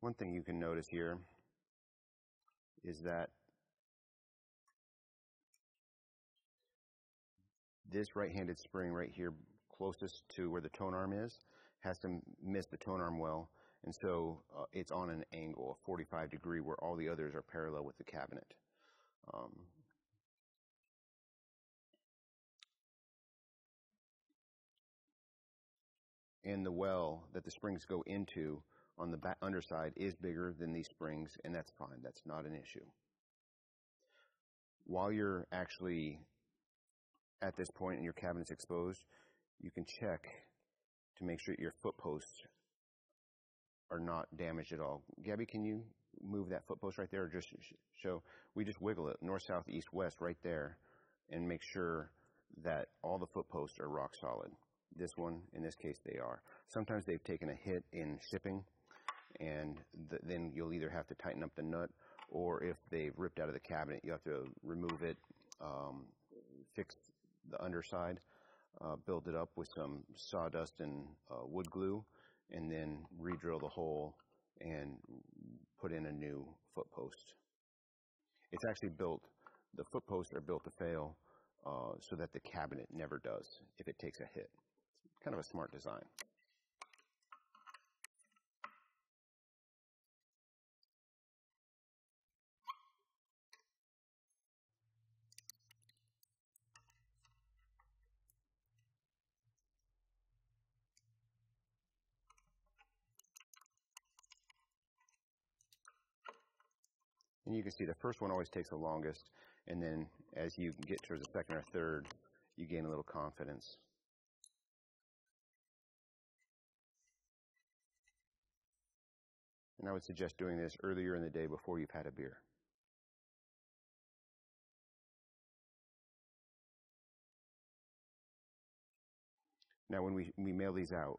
One thing you can notice here is that this right-handed spring right here closest to where the tone arm is has to miss the tone arm well and so uh, it's on an angle, a 45 degree, where all the others are parallel with the cabinet. Um, and the well that the springs go into on the back underside is bigger than these springs, and that's fine. That's not an issue. While you're actually at this point and your cabinet's exposed, you can check to make sure your foot posts are not damaged at all. Gabby, can you move that foot post right there or just show? We just wiggle it north, south, east, west right there and make sure that all the foot posts are rock solid. This one, in this case, they are. Sometimes they've taken a hit in shipping and th then you'll either have to tighten up the nut or if they've ripped out of the cabinet, you have to remove it, um, fix the underside, uh, build it up with some sawdust and uh, wood glue, and then re-drill the hole and put in a new foot post. It's actually built, the foot posts are built to fail uh, so that the cabinet never does if it takes a hit. It's kind of a smart design. And you can see the first one always takes the longest, and then as you get towards the second or third, you gain a little confidence. And I would suggest doing this earlier in the day before you've had a beer. Now, when we, we mail these out,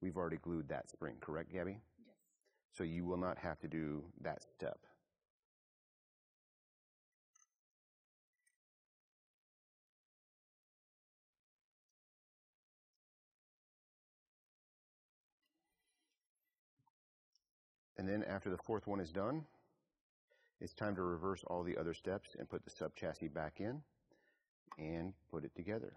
we've already glued that spring, correct, Gabby? Yes. So you will not have to do that step. And then after the fourth one is done, it's time to reverse all the other steps and put the sub chassis back in and put it together.